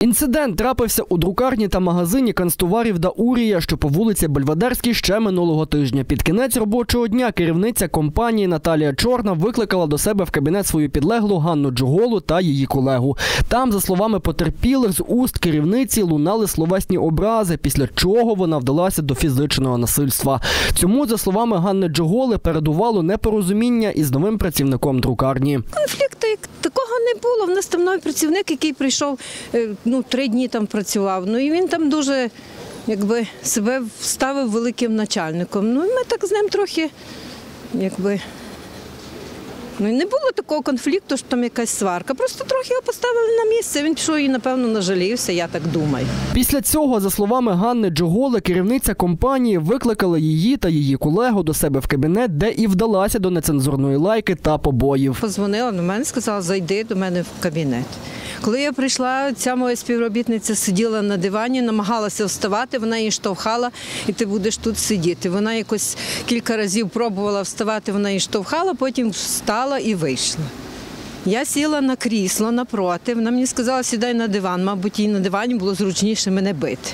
Інцидент трапився у друкарні та магазині канцтоварів Даурія, що по вулиці Бельведерській ще минулого тижня. Під кінець робочого дня керівниця компанії Наталія Чорна викликала до себе в кабінет свою підлеглу Ганну Джоголу та її колегу. Там, за словами потерпілих, з уст керівниці лунали словесні образи, після чого вона вдалася до фізичного насильства. Цьому, за словами Ганни Джоголи, передувало непорозуміння із новим працівником друкарні. Конфлікту такого не було. В нас там новий працівник, який прийшов, е, ну, три дні там працював. Ну і він там дуже якби, себе ставив великим начальником. Ну і ми так з ним трохи, якби. Ну, і не було такого конфлікту, що там якась сварка. Просто трохи його поставили на місце. Він пішов і, напевно, нажалівся, я так думаю. Після цього, за словами Ганни Джоголи, керівниця компанії викликала її та її колегу до себе в кабінет, де і вдалася до нецензурної лайки та побоїв. Позвонила до мене, сказала, зайди до мене в кабінет. Коли я прийшла, ця моя співробітниця сиділа на дивані, намагалася вставати, вона її штовхала, і ти будеш тут сидіти. Вона якось кілька разів пробувала вставати, вона її штовхала, потім встала і вийшла. Я сіла на крісло напроти. Вона мені сказала, сідай на диван. Мабуть, їй на дивані було зручніше мене бити.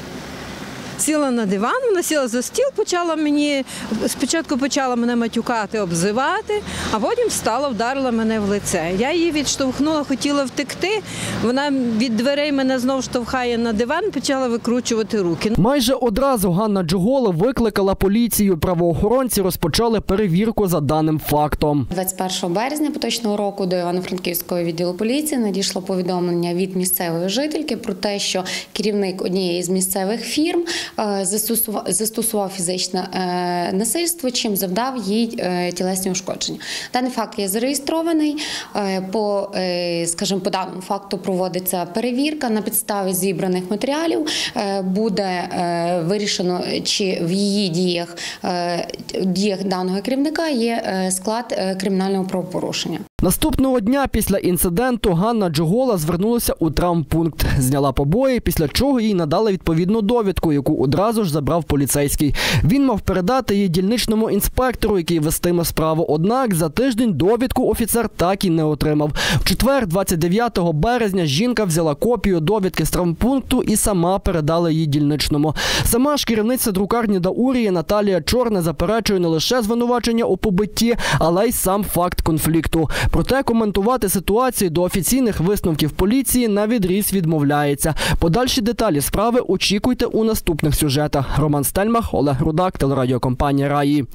Сіла на диван, вона сіла за стіл, почала мені спочатку почала мене матюкати, обзивати, а потім встала, вдарила мене в лице. Я її відштовхнула, хотіла втекти. Вона від дверей мене знов штовхає на диван, почала викручувати руки. Майже одразу Ганна Джогола викликала поліцію. Правоохоронці розпочали перевірку за даним фактом. 21 березня поточного року до Івано-Франківського відділу поліції надійшло повідомлення від місцевої жительки про те, що керівник однієї з місцевих фірм застосував, застосував фізичне е, насильство, чим завдав їй е, тілесні ушкодження. Даний факт є зареєстрований. Е, По, е, скажімо, по даному факту проводиться перевірка на підставі зібраних матеріалів. Е, Буде е, вирішено, чи в її діях е, діях даного керівника є е, склад е, кримінального правопорушення. Наступного дня після інциденту Ганна Джогола звернулася у травмпункт, зняла побої, після чого їй надали відповідну довідку, яку одразу ж забрав поліцейський. Він мав передати її дільничному інспектору, який вестиме справу. Однак за тиждень довідку офіцер так і не отримав. В четвер, 29 березня, жінка взяла копію довідки з травмпункту і сама передала її дільничному. Сама ж керівниця друкарні Даурії Наталія Чорне заперечує не лише звинувачення у побитті, але й сам факт конфлікту. Проте коментувати ситуацію до офіційних висновків поліції на відріз відмовляється. Подальші деталі справи очікуйте у наступних сюжетах. Роман Стельмах, Олег Рудак, телерадіокомпанія Раї.